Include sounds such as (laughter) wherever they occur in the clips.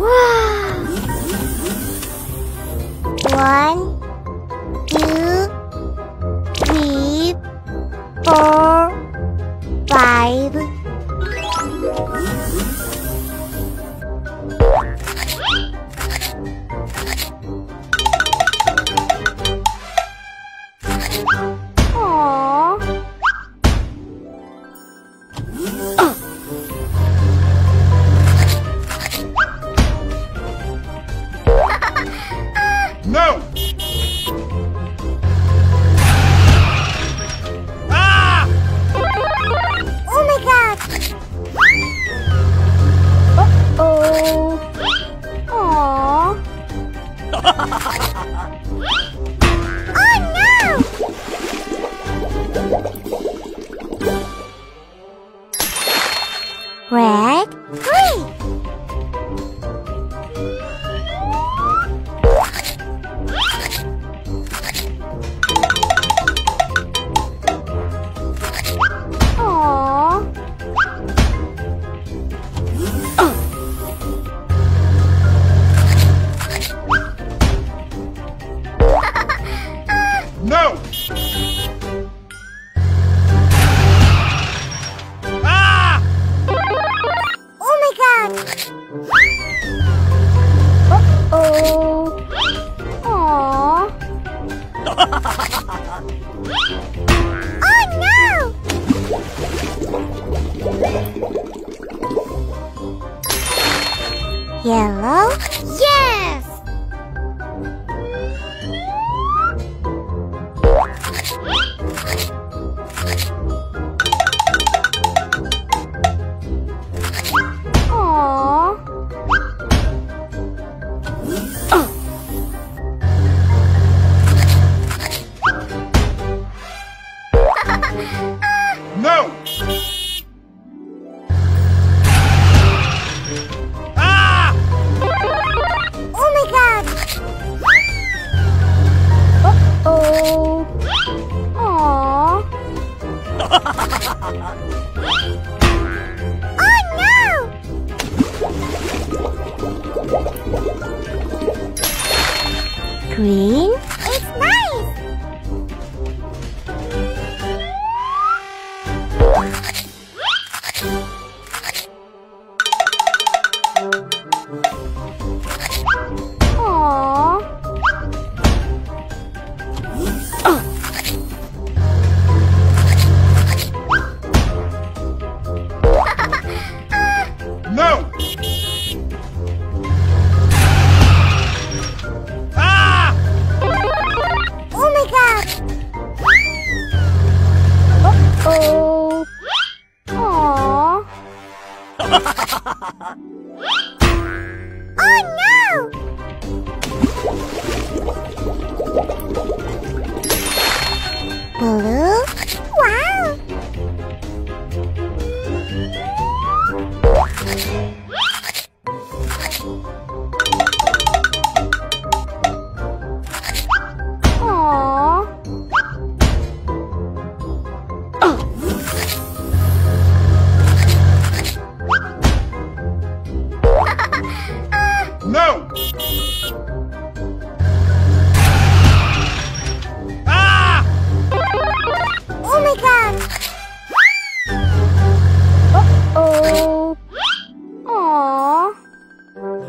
Wow. One, No! No! Ah! Oh my god! Uh-oh. (laughs) Oh no! Green?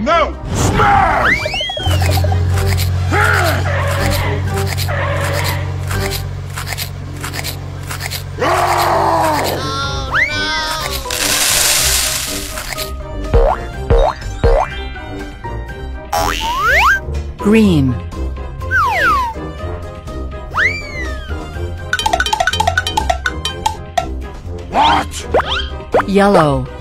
No! Smash! Green. What? Yellow.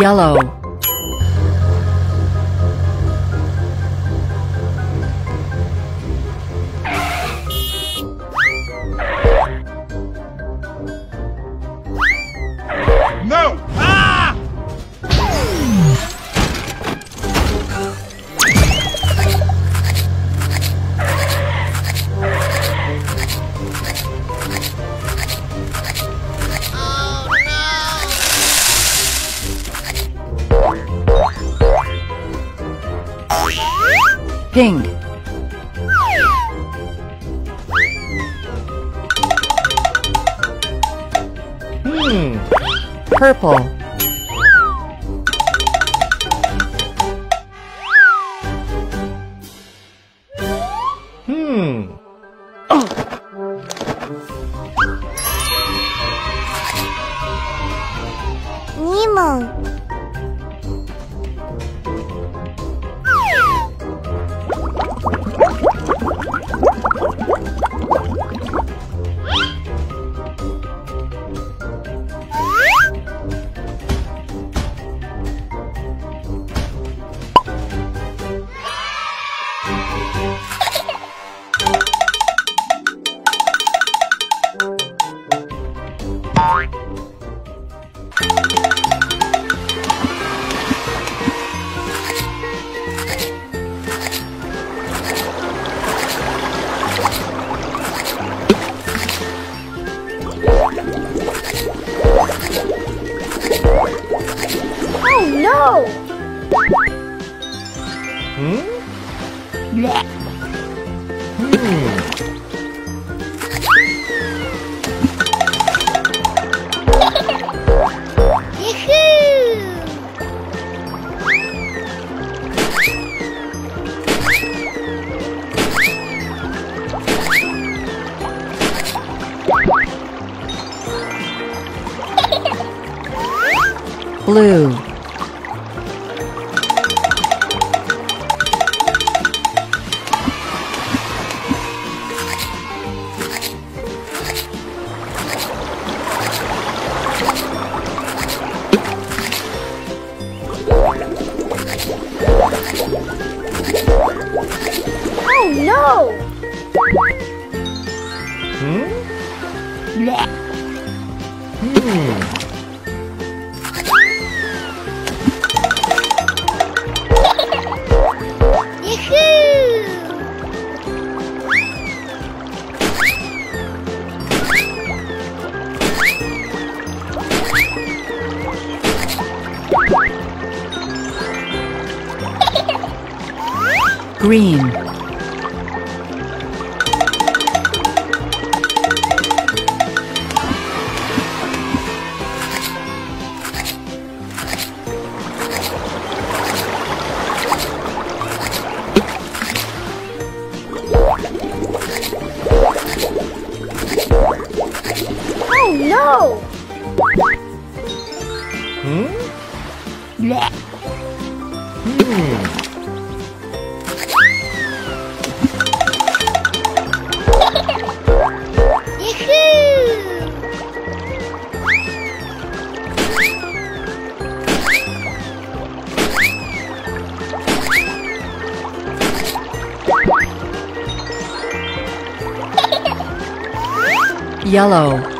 Yellow, No! Pink, Hmm. purple, Hmm. 니모 Blue, green, Oh no! Hmm? Blech. Yellow,